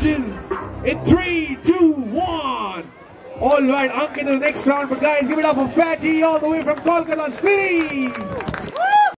judges. In three, two, one. All right, on to the next round. But guys, give it up for Fatty all the way from Kolkata City.